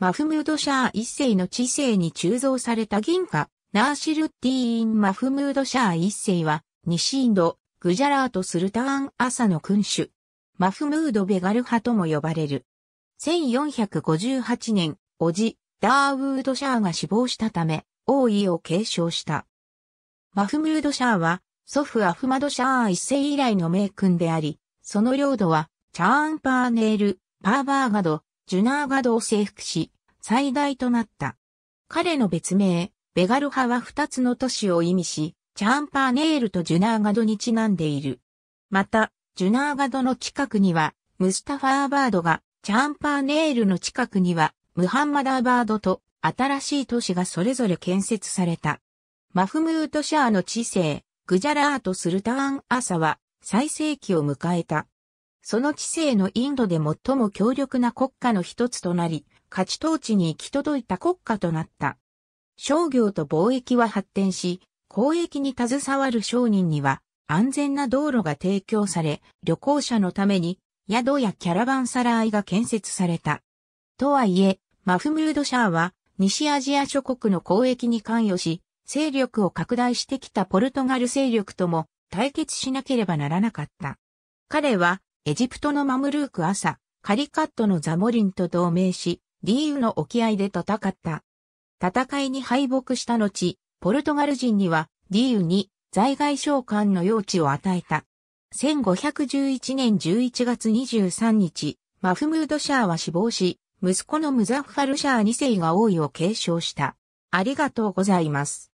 マフムード・シャー一世の知性に鋳造された銀貨、ナーシルティーン・マフムード・シャー一世は、西インド、グジャラート・スルターン・アサの君主。マフムード・ベガル派とも呼ばれる。1458年、叔父、ダーウード・シャーが死亡したため、王位を継承した。マフムード・シャーは、祖父アフマド・シャー一世以来の名君であり、その領土は、チャーンパーネール、パーバーガド、ジュナーガドを征服し、最大となった。彼の別名、ベガル派は二つの都市を意味し、チャンパーネールとジュナーガドにちなんでいる。また、ジュナーガドの近くには、ムスタファーバードが、チャンパーネールの近くには、ムハンマダーバードと新しい都市がそれぞれ建設された。マフムートシャーの知性、グジャラート・スルターン・アサは最盛期を迎えた。その知性のインドで最も強力な国家の一つとなり、価値統治に行き届いた国家となった。商業と貿易は発展し、交易に携わる商人には安全な道路が提供され、旅行者のために宿やキャラバンサラーイが建設された。とはいえ、マフムードシャーは西アジア諸国の交易に関与し、勢力を拡大してきたポルトガル勢力とも対決しなければならなかった。彼はエジプトのマムルーク朝、カリカットのザモリンと同盟し、ディーウの沖合で戦った。戦いに敗北した後、ポルトガル人にはディーウに在外召喚の用地を与えた。1511年11月23日、マフムードシャーは死亡し、息子のムザッファルシャー2世が王位を継承した。ありがとうございます。